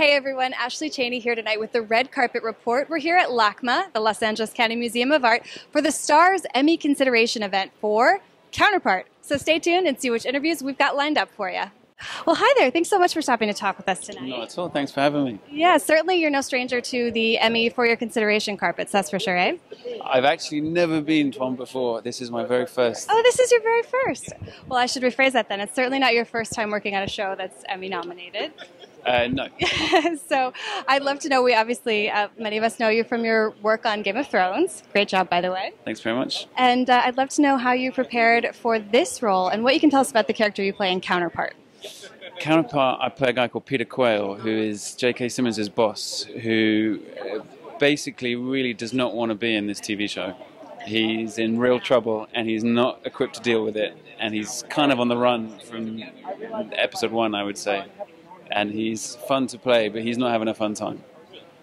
Hey everyone, Ashley Chaney here tonight with the Red Carpet Report. We're here at LACMA, the Los Angeles County Museum of Art, for the STARZ Emmy Consideration event for Counterpart. So stay tuned and see which interviews we've got lined up for you. Well, hi there. Thanks so much for stopping to talk with us tonight. Not at all. Thanks for having me. Yeah, certainly you're no stranger to the Emmy for your consideration carpets, that's for sure, eh? I've actually never been to one before. This is my very first. Oh, this is your very first. Well, I should rephrase that then. It's certainly not your first time working on a show that's Emmy nominated. Uh, no. so I'd love to know. We obviously, uh, many of us know you from your work on Game of Thrones. Great job, by the way. Thanks very much. And uh, I'd love to know how you prepared for this role and what you can tell us about the character you play in Counterpart. Counterpart, I play a guy called Peter Quayle, who is J.K. Simmons' boss, who uh, basically really does not want to be in this TV show. He's in real trouble and he's not equipped to deal with it. And he's kind of on the run from episode one, I would say. And he's fun to play, but he's not having a fun time.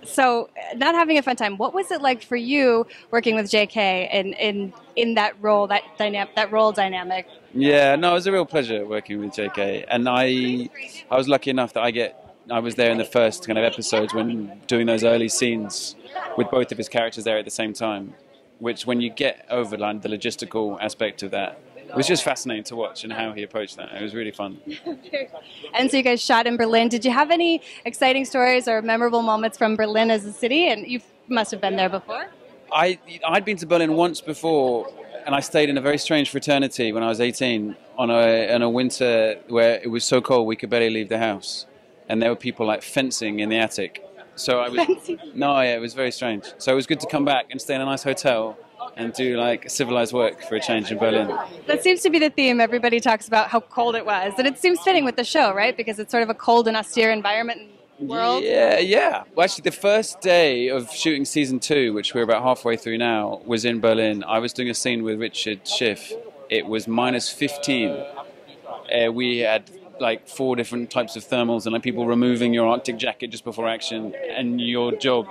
So, not having a fun time. What was it like for you working with J.K. in in, in that role, that dynamic, that role dynamic? Yeah, no, it was a real pleasure working with J.K. And I, I was lucky enough that I get, I was there in the first kind of episodes when doing those early scenes with both of his characters there at the same time. Which, when you get over the logistical aspect of that, it was just fascinating to watch and how he approached that. It was really fun. and so you guys shot in Berlin. Did you have any exciting stories or memorable moments from Berlin as a city? And you must have been there before. I I'd been to Berlin once before, and I stayed in a very strange fraternity when I was 18 on a on a winter where it was so cold we could barely leave the house, and there were people like fencing in the attic. So I was Fencing? no, yeah, it was very strange. So it was good to come back and stay in a nice hotel and do like civilized work for a change in Berlin. That seems to be the theme. Everybody talks about how cold it was, and it seems fitting with the show, right? Because it's sort of a cold and austere environment and world. Yeah, yeah. Well, actually, the first day of shooting season two, which we're about halfway through now, was in Berlin. I was doing a scene with Richard Schiff. It was minus 15. Uh, we had like four different types of thermals and like people removing your Arctic jacket just before action. And your job,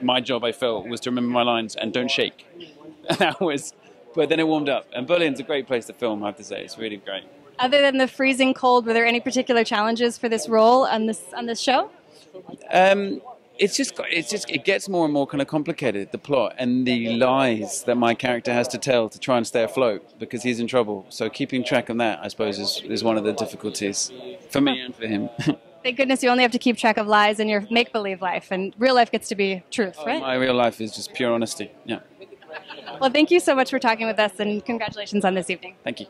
my job, I felt, was to remember my lines and don't shake. that was, but then it warmed up. And Berlin's a great place to film, I have to say. It's really great. Other than the freezing cold, were there any particular challenges for this role on this on this show? Um, it's just it's just it gets more and more kind of complicated the plot and the lies that my character has to tell to try and stay afloat because he's in trouble. So keeping track of that, I suppose, is, is one of the difficulties for me and for him. Thank goodness you only have to keep track of lies in your make believe life, and real life gets to be truth, right? my real life is just pure honesty. Yeah. Well, thank you so much for talking with us, and congratulations on this evening. Thank you.